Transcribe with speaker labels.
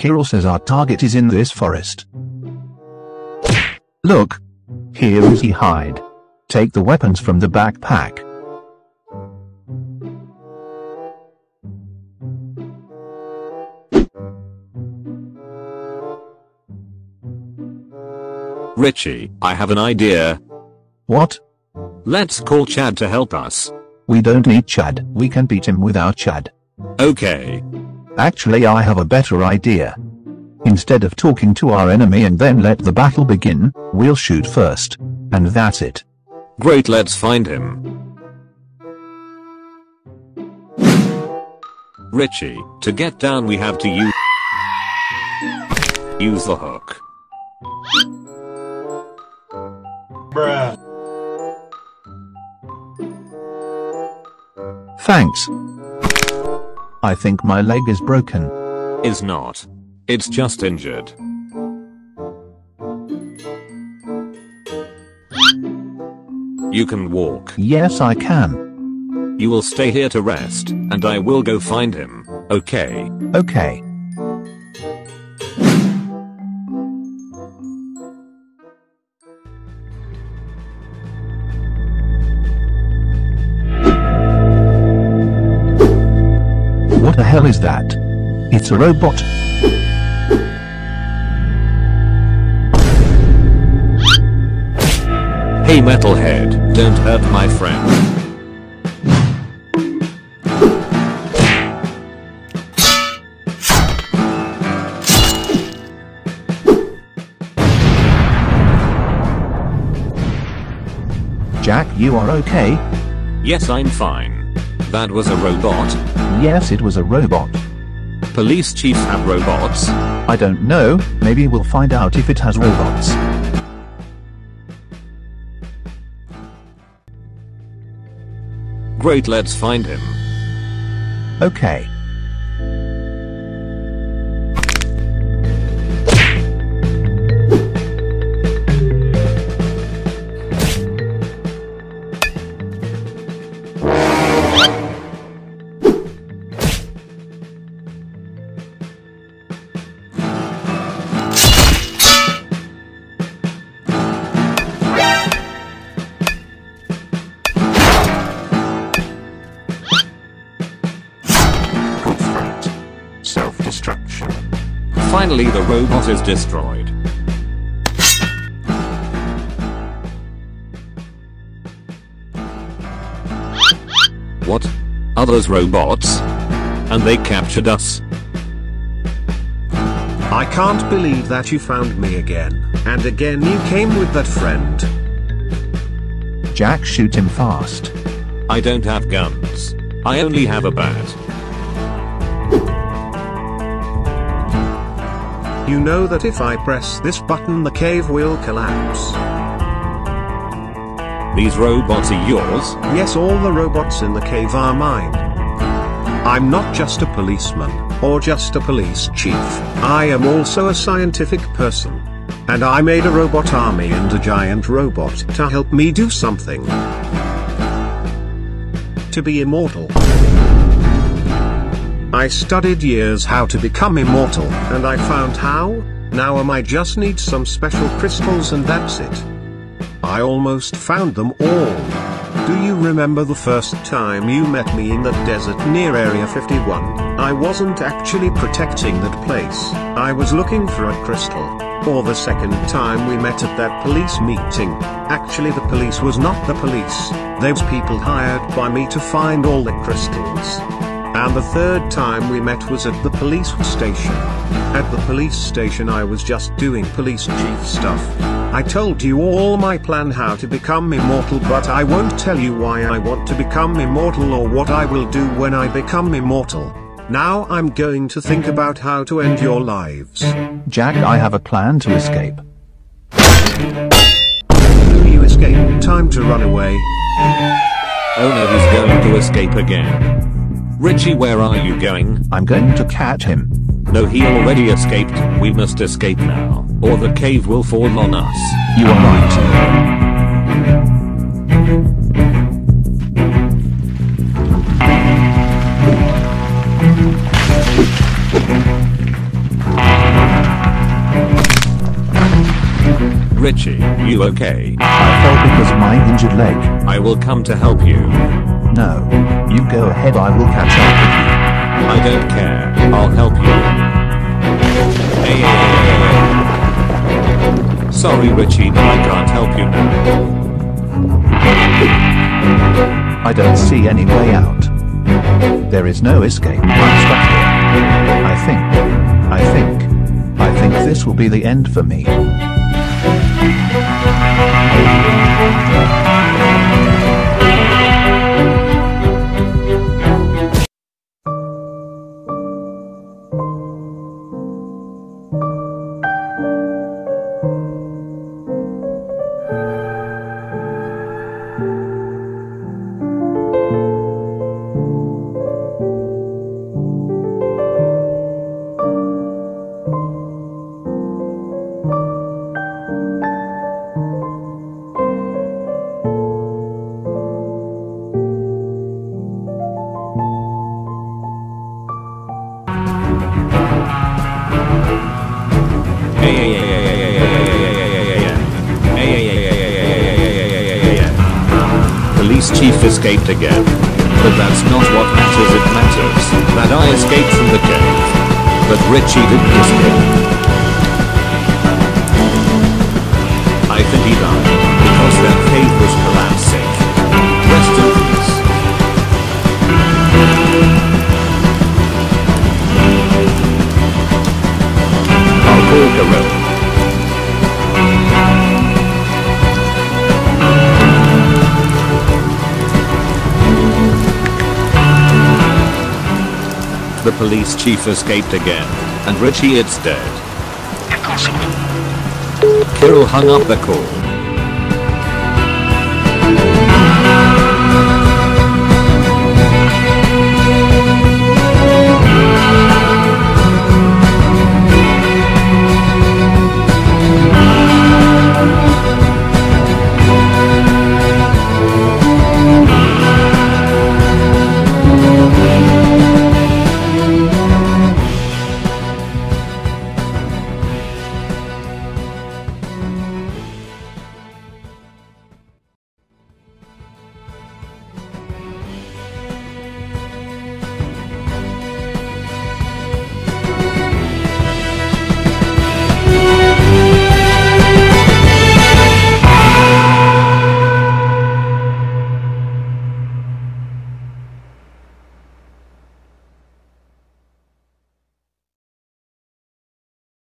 Speaker 1: Kirill says our target is in this forest. Look. Here is he hide. Take the weapons from the backpack.
Speaker 2: Richie, I have an idea.
Speaker 1: What?
Speaker 2: Let's call Chad to help us.
Speaker 1: We don't need Chad. We can beat him without Chad.
Speaker 2: Okay.
Speaker 1: Actually I have a better idea. Instead of talking to our enemy and then let the battle begin, we'll shoot first. And that's it.
Speaker 2: Great, let's find him. Richie, to get down we have to use use the hook.
Speaker 3: Bruh.
Speaker 1: Thanks. I think my leg is broken.
Speaker 2: Is not. It's just injured. You can walk.
Speaker 1: Yes I can.
Speaker 2: You will stay here to rest, and I will go find him, okay?
Speaker 1: Okay. The hell is that? It's a robot.
Speaker 2: Hey metalhead, don't hurt my friend.
Speaker 1: Jack, you are okay?
Speaker 2: Yes, I'm fine. That was a robot.
Speaker 1: Yes, it was a robot.
Speaker 2: Police chiefs have robots.
Speaker 1: I don't know, maybe we'll find out if it has robots.
Speaker 2: Great, let's find him.
Speaker 1: Okay.
Speaker 2: Finally, the robot is destroyed. What? Others robots? And they captured us?
Speaker 4: I can't believe that you found me again. And again you came with that friend.
Speaker 1: Jack, shoot him fast.
Speaker 2: I don't have guns. I only have a bat.
Speaker 4: You know that if I press this button the cave will collapse.
Speaker 2: These robots are yours?
Speaker 4: Yes all the robots in the cave are mine. I'm not just a policeman, or just a police chief. I am also a scientific person. And I made a robot army and a giant robot to help me do something. To be immortal. I studied years how to become immortal, and I found how. Now am I just need some special crystals and that's it. I almost found them all. Do you remember the first time you met me in that desert near Area 51? I wasn't actually protecting that place. I was looking for a crystal. Or the second time we met at that police meeting. Actually the police was not the police. They was people hired by me to find all the crystals. And the third time we met was at the police station. At the police station I was just doing police chief stuff. I told you all my plan how to become immortal but I won't tell you why I want to become immortal or what I will do when I become immortal. Now I'm going to think about how to end your lives.
Speaker 1: Jack, I have a plan to escape.
Speaker 4: Do you escape? Time to run away.
Speaker 2: Oh no, he's going to escape again. Richie, where are you going?
Speaker 1: I'm going to catch him.
Speaker 2: No, he already escaped. We must escape now, or the cave will fall on us.
Speaker 1: You are right.
Speaker 2: Richie, you okay?
Speaker 1: I fell because of my injured leg.
Speaker 2: I will come to help you.
Speaker 1: No. You go ahead, I will catch up with you.
Speaker 2: I don't care. I'll help you. Hey, hey, hey, hey. Sorry, Richie, but I can't help you now.
Speaker 1: I don't see any way out. There is no escape. I'm stuck here. I think. I think. I think this will be the end for me.
Speaker 2: Chief escaped again. But that's not what matters, it matters that I escaped from the cave. But Richie didn't escape. I think he died because that cave was collapsing. Police chief escaped again, and Richie is dead. Kirill hung up the call.